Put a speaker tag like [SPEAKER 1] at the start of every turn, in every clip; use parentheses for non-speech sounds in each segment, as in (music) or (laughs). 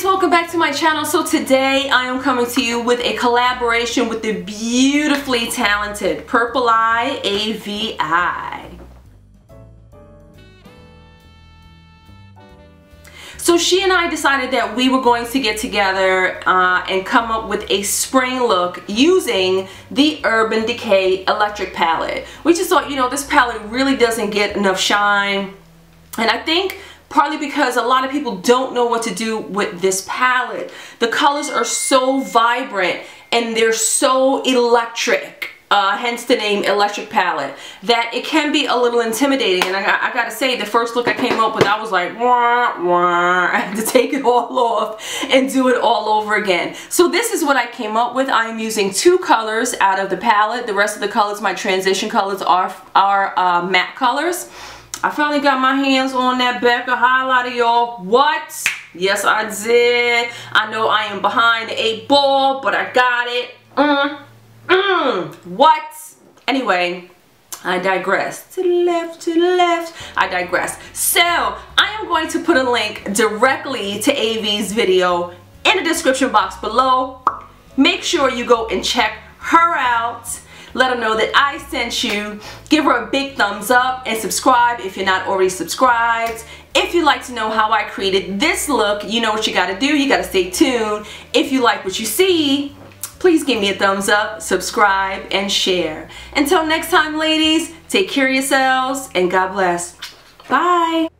[SPEAKER 1] ladies, welcome back to my channel. So today I am coming to you with a collaboration with the beautifully talented Purple Eye AVI. So she and I decided that we were going to get together uh, and come up with a spring look using the Urban Decay Electric Palette. We just thought, you know, this palette really doesn't get enough shine. And I think partly because a lot of people don't know what to do with this palette. The colors are so vibrant and they're so electric. Uh, hence the name electric palette that it can be a little intimidating and I, I, gotta say the first look I came up with I was like wah, wah. (laughs) I had to take it all off and do it all over again so this is what I came up with I am using two colors out of the palette the rest of the colors my transition colors are, are uh, matte colors I finally got my hands on that Becca highlighter, y'all. What? Yes, I did. I know I am behind the eight ball, but I got it. Mm, mm, what? Anyway, I digress. To the left, to the left. I digress. So, I am going to put a link directly to Avi's video in the description box below. Make sure you go and check her out let her know that I sent you. Give her a big thumbs up and subscribe if you're not already subscribed. If you'd like to know how I created this look, you know what you gotta do. You gotta stay tuned. If you like what you see, please give me a thumbs up, subscribe, and share. Until next time, ladies, take care of yourselves and God bless. Bye.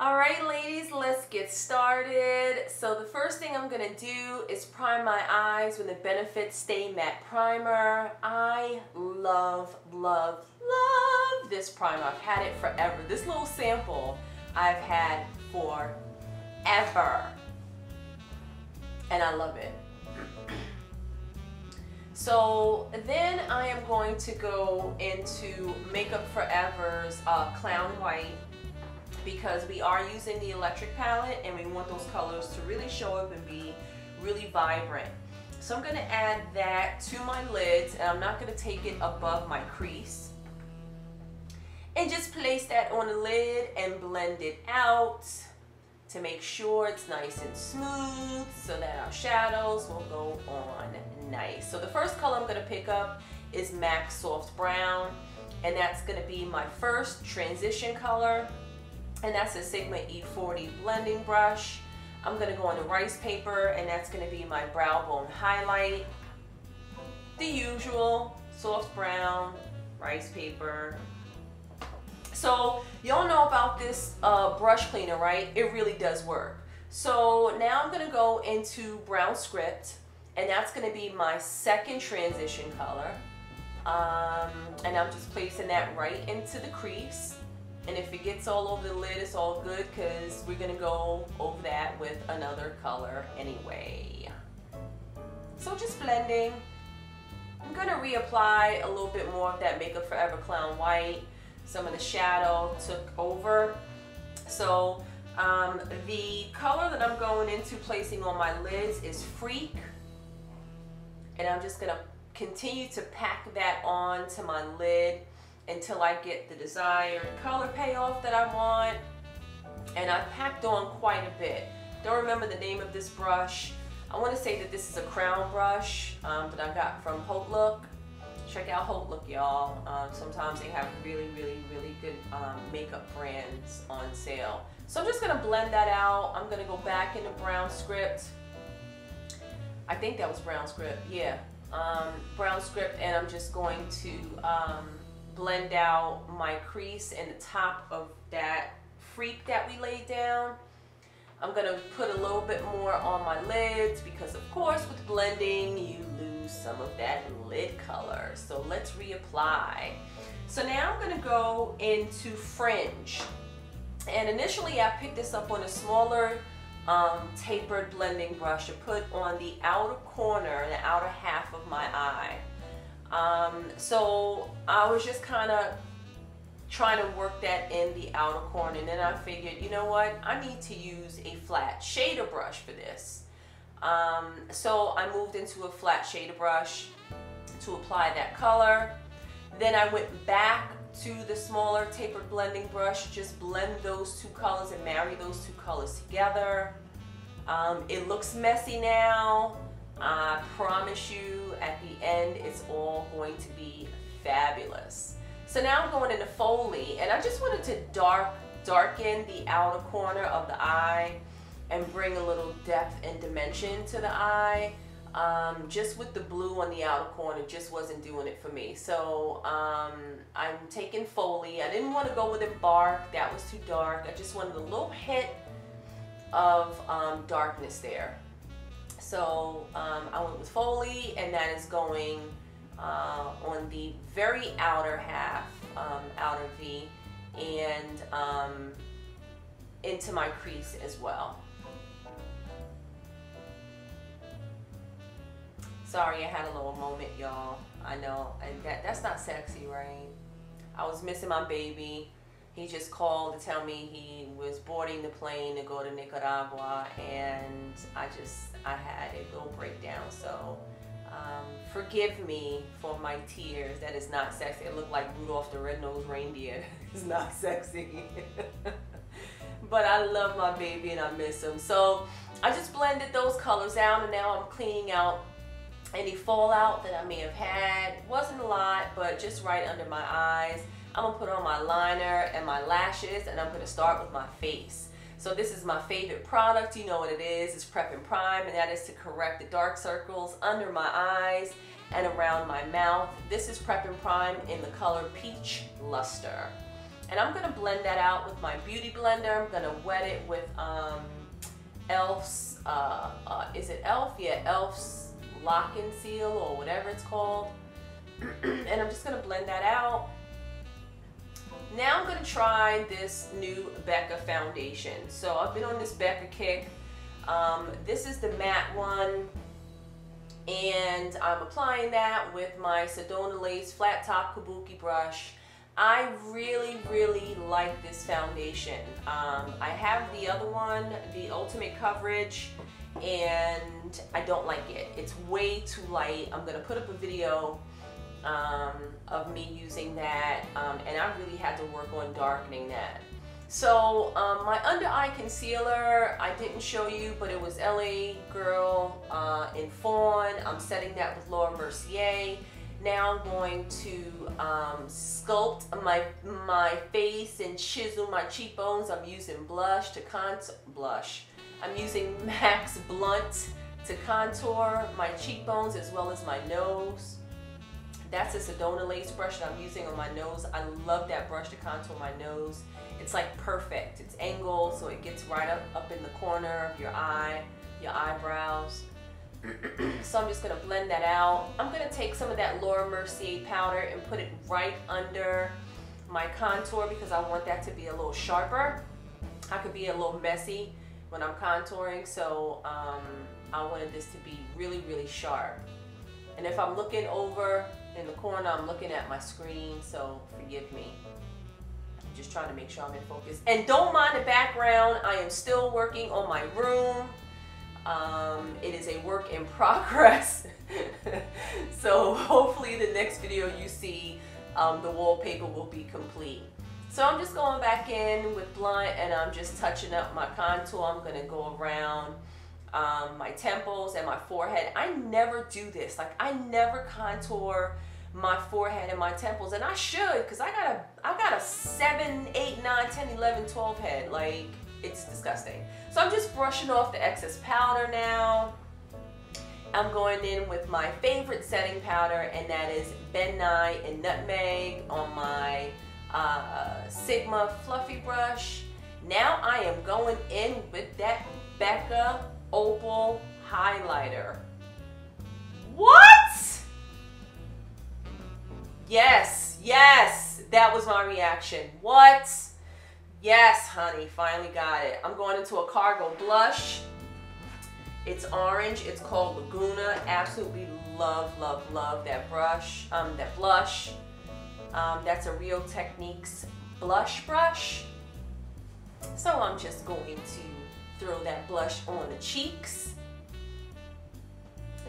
[SPEAKER 1] Alright ladies, let's get started. So the first thing I'm to do is prime my eyes with the Benefit Stay Matte Primer. I love, love, love this primer. I've had it forever. This little sample I've had forever. And I love it. So then I am going to go into Makeup Forever's uh, Clown White because we are using the electric palette and we want those colors to really show up and be really vibrant. So I'm going to add that to my lids and I'm not going to take it above my crease. And just place that on the lid and blend it out to make sure it's nice and smooth so that our shadows will go on nice. So the first color I'm going to pick up is MAC Soft Brown and that's going to be my first transition color and that's a Sigma E40 blending brush. I'm to go on the rice paper and that's to be my brow bone highlight. The usual soft brown rice paper. So y'all know about this uh, brush cleaner, right? It really does work. So now I'm to go into brown script and that's to be my second transition color. Um, and I'm just placing that right into the crease. And if it gets all over the lid, it's all good because we're going to go over that with another color anyway. So just blending. I'm going to reapply a little bit more of that Makeup Forever Clown White. Some of the shadow took over. So um, the color that I'm going into placing on my lids is Freak. And I'm just going to continue to pack that on to my lid until I get the desired color payoff that I want. And I packed on quite a bit. Don't remember the name of this brush. I want to say that this is a crown brush um, that I got from Haute Look. Check out Haute Look, y'all. Um, sometimes they have really, really, really good um, makeup brands on sale. So I'm just going to blend that out. I'm going to go back into brown script. I think that was brown script. Yeah. Um, brown script and I'm just going to um, blend out my crease and the top of that freak that we laid down. I'm to put a little bit more on my lids because of course with blending you lose some of that lid color. So let's reapply. So now I'm to go into fringe. And initially I picked this up on a smaller um, tapered blending brush to put on the outer corner, the outer half of my eye. Um, so I was just kind of trying to work that in the outer corner and then I figured you know what I need to use a flat shader brush for this um, so I moved into a flat shader brush to apply that color then I went back to the smaller tapered blending brush, just blend those two colors and marry those two colors together. Um, it looks messy now. I promise you at the end it's all going to be fabulous. So now I'm going into Folie and I just wanted to dark darken the outer corner of the eye and bring a little depth and dimension to the eye. Um, just with the blue on the outer corner just wasn't doing it for me. So um, I'm taking Folie. I didn't want to go with Embark. That was too dark. I just wanted a little hint of um, darkness there. So um, I went with Folie and that is going uh, on the very outer half, um, outer V, and um, into my crease as well. Sorry, I had a little moment, y'all. I know, and that that's not sexy, right? I was missing my baby. He just called to tell me he was boarding the plane to go to Nicaragua, and I just I had a little breakdown. So um, forgive me for my tears. That is not sexy. It looked like Rudolph the Red-Nosed Reindeer. (laughs) it's not sexy. (laughs) but I love my baby and I miss him. So I just blended those colors out, and now I'm cleaning out any fallout that I may have had. Wasn't a lot, but just right under my eyes. I'm gonna put on my liner and my lashes and I'm gonna start with my face. So this is my favorite product, you know what it is, it's Prep and Prime and that is to correct the dark circles under my eyes and around my mouth. This is Prep and Prime in the color Peach Luster. And I'm gonna blend that out with my Beauty Blender. I'm gonna wet it with um, Elf's, uh, uh, is it Elf? Yeah, Elf's lock and seal or whatever it's called. (clears throat) and I'm just gonna blend that out. Now I'm gonna try this new Becca foundation. So I've been on this Becca kick. Um, this is the matte one and I'm applying that with my Sedona Lace flat top kabuki brush. I really, really like this foundation. Um, I have the other one, the Ultimate Coverage and I don't like it. It's way too light. I'm gonna put up a video um, of me using that um, and I really had to work on darkening that. So um, my under eye concealer, I didn't show you, but it was LA Girl uh, in Fawn. I'm setting that with Laura Mercier. Now I'm going to um, sculpt my my face and chisel my cheekbones. I'm using blush to contour, blush, I'm using (laughs) MAC's Blunt to contour my cheekbones as well as my nose. That's a Sedona lace brush that I'm using on my nose. I love that brush to contour my nose. It's like perfect. It's angled so it gets right up, up in the corner of your eye, your eyebrows. (clears throat) so I'm just gonna blend that out. I'm gonna take some of that Laura Mercier powder and put it right under my contour because I want that to be a little sharper. I could be a little messy when I'm contouring. So um, I wanted this to be really, really sharp. And if I'm looking over in the corner, I'm looking at my screen, so forgive me. I'm just trying to make sure I'm in focus. And don't mind the background. I am still working on my room. Um, it is a work in (laughs) progress. (laughs) so hopefully the next video you see, um, the wallpaper will be complete. So I'm just going back in with blunt and I'm just touching up my contour. I'm going to go around um, my temples and my forehead. I never do this. Like I never contour my forehead and my temples and I should because I got a I got a 7, 8, 9, 10, 11, 12 head. Like it's disgusting. So I'm just brushing off the excess powder now. I'm going in with my favorite setting powder and that is Ben Nye and Nutmeg on my uh, Sigma Fluffy Brush. Now I am going in with that Becca Opal Highlighter. What? Yes, yes, that was my reaction. What? Yes, honey, finally got it. I'm going into a cargo blush. It's orange, it's called Laguna. Absolutely love, love, love that brush, um, that blush. Um, that's a Real Techniques blush brush. So I'm just going to throw that blush on the cheeks.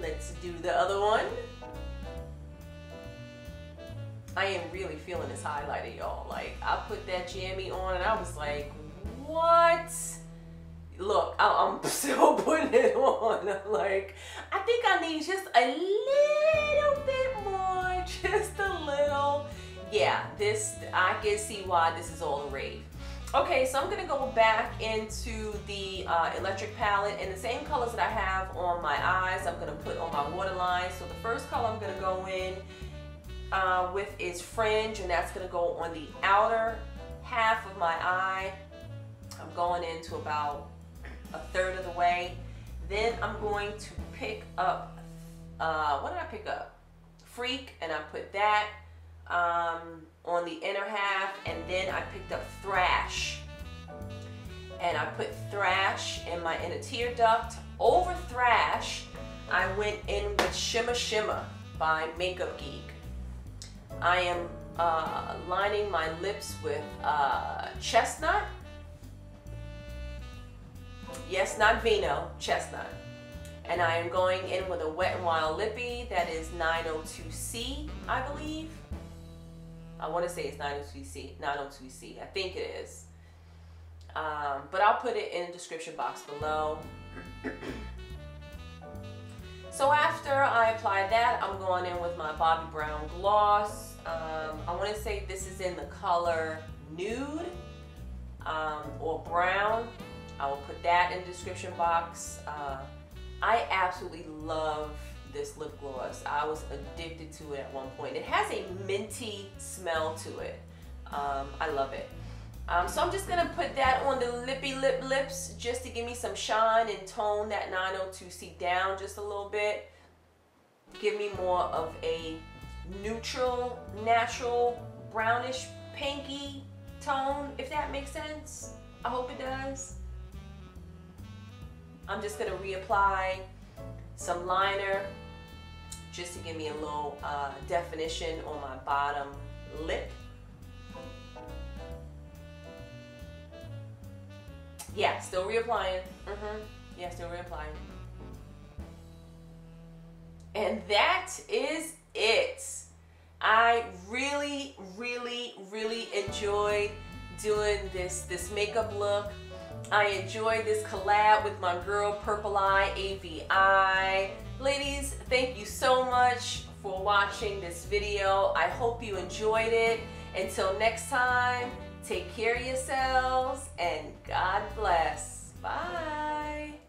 [SPEAKER 1] Let's do the other one. I am really feeling this highlighter, y'all. Like, I put that jammy on and I was like, what? Look, I'm (laughs) still putting it on. like, I think I need just a little bit more, (laughs) just a little. Yeah, this, I can see why this is all a rave. Okay, so I'm gonna go back into the uh, electric palette and the same colors that I have on my eyes, I'm gonna put on my waterline. So the first color I'm gonna go in uh, with is Fringe and that's gonna go on the outer half of my eye. I'm going into about a third of the way. Then I'm going to pick up, uh, what did I pick up? Freak and I put that um, on the inner half and then I picked up Thrash and I put Thrash in my inner tear duct. Over Thrash, I went in with Shimma Shimma by Makeup Geek. I am uh, lining my lips with uh, Chestnut. Yes, not Vino, Chestnut. And I am going in with a Wet n Wild Lippy that is 902C, I believe. I want to say it's 902C, 902C. I think it is. Um, but I'll put it in the description box below. So after I apply that, I'm going in with my Bobbi Brown gloss. Um, I want to say this is in the color nude um, or brown. I will put that in the description box. Uh, I absolutely love this lip gloss. I was addicted to it at one point. It has a minty smell to it. Um, I love it. Um, so I'm just gonna put that on the lippy lip lips just to give me some shine and tone that 902C down just a little bit. Give me more of a neutral, natural, brownish, pinky tone, if that makes sense. I hope it does. I'm just gonna reapply some liner just to give me a little uh, definition on my bottom lip. Yeah, still reapplying. Mm-hmm. Yeah, still reapplying. And that is it. I really, really, really enjoyed doing this, this makeup look. I enjoyed this collab with my girl Purple Eye AVI. Ladies, thank you so much for watching this video. I hope you enjoyed it. Until next time, take care of yourselves and God bless. Bye.